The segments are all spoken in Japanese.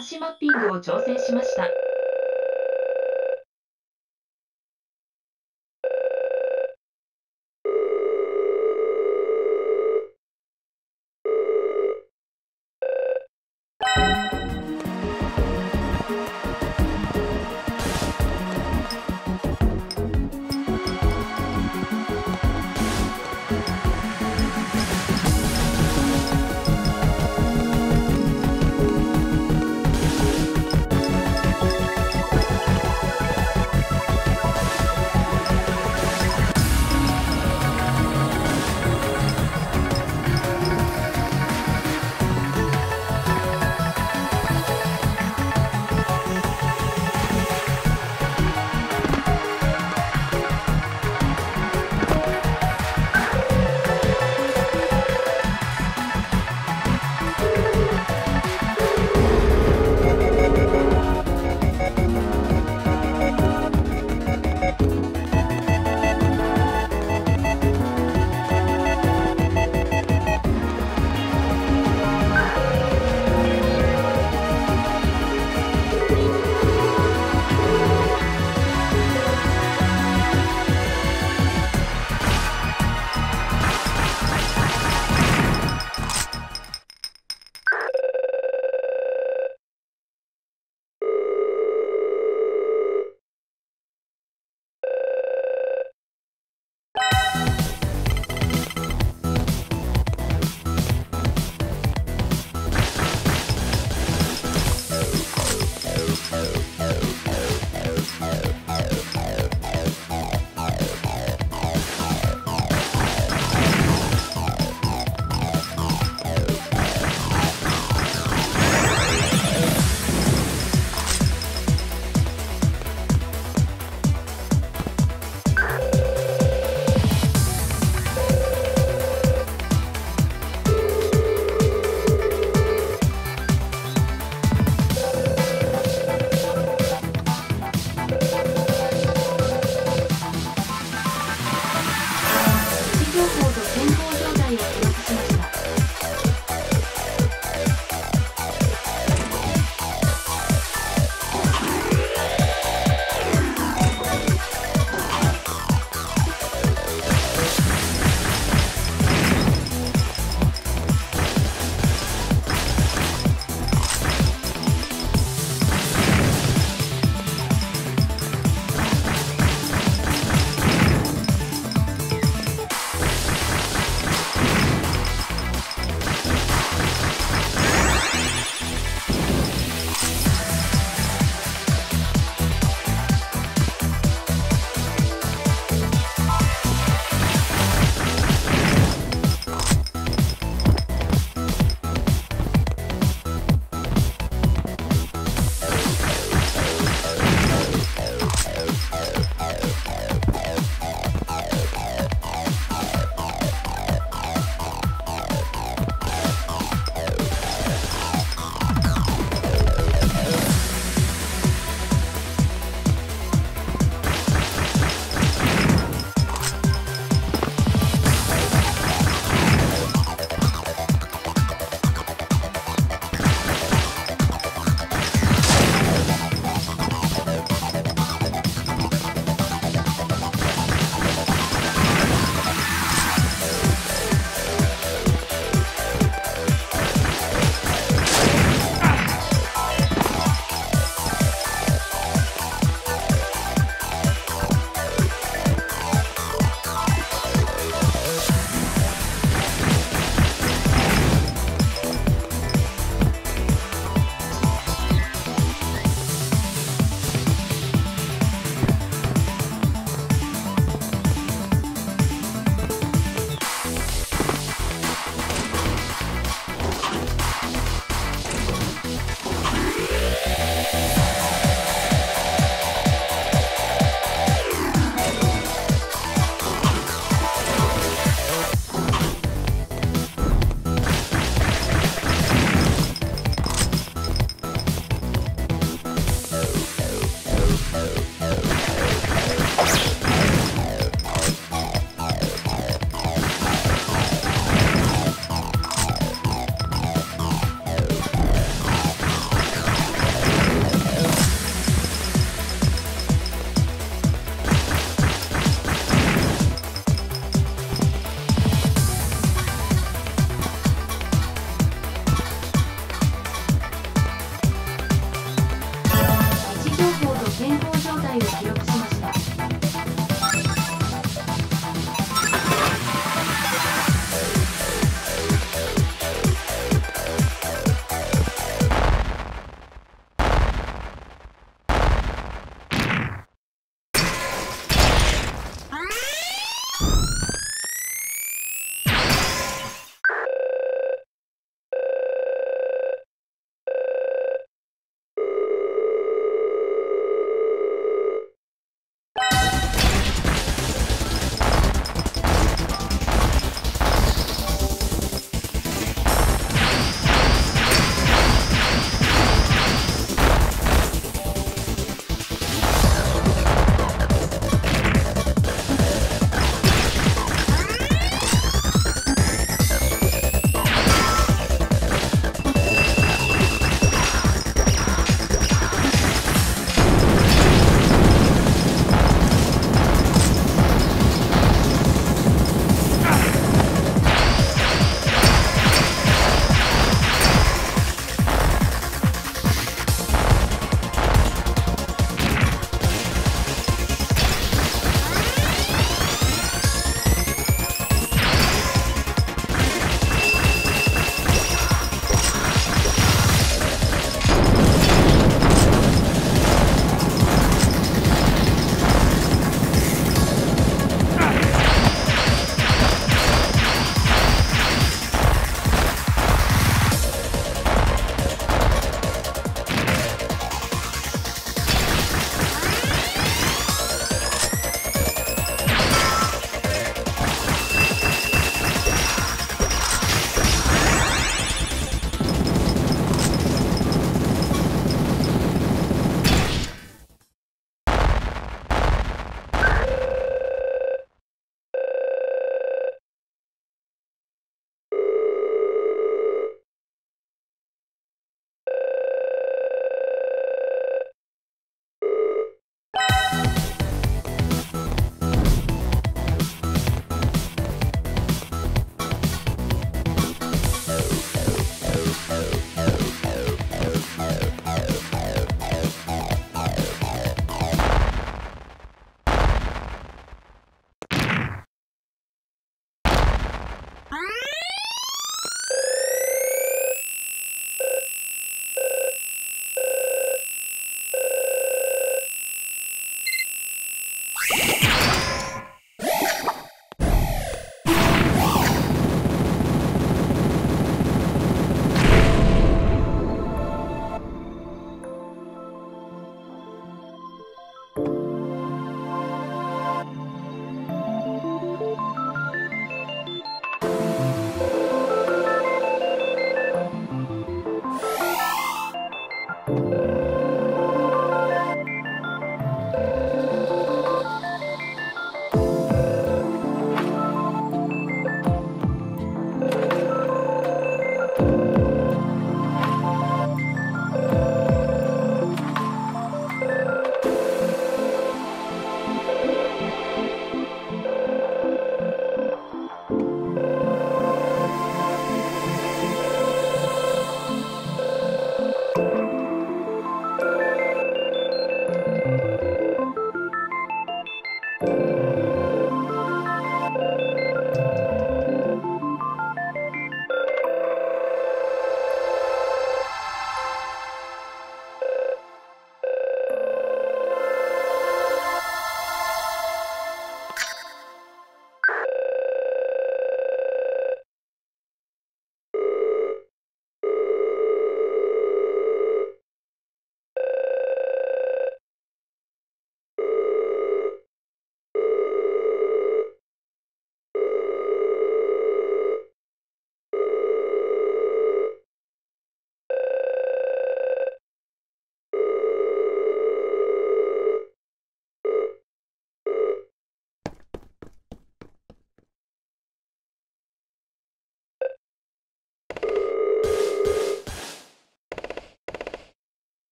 視マッピングを調整しました。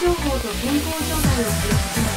情報と健康状態を記録します